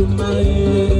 kumaye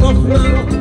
besos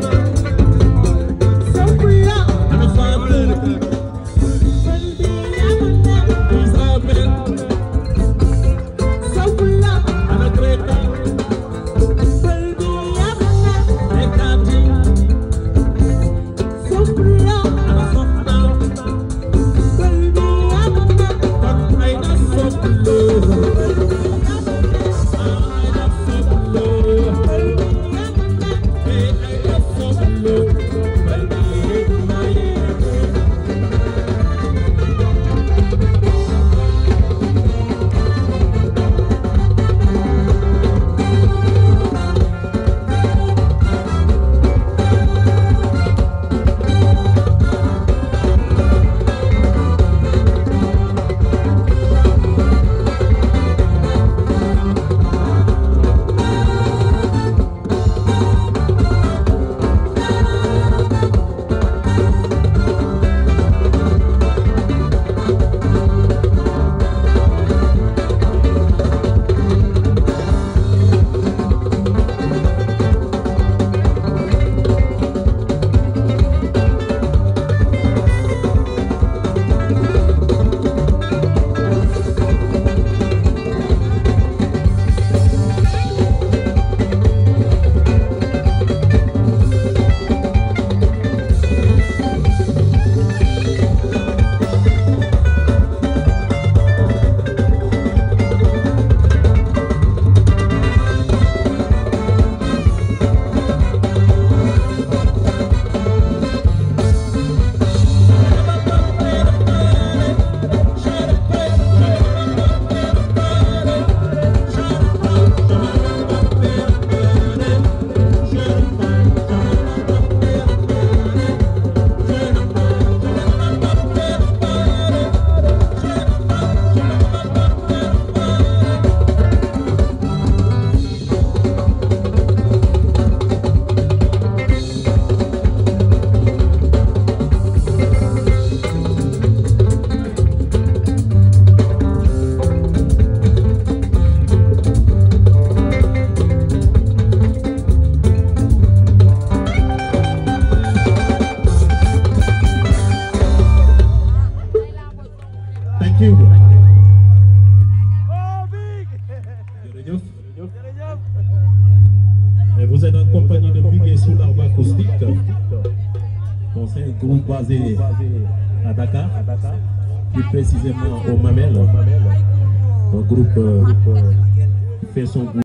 Vous êtes en compagnie de Big sous l'arbre acoustique. C'est un groupe basé à Dakar, plus précisément au Mamel. Un groupe qui fait son goût.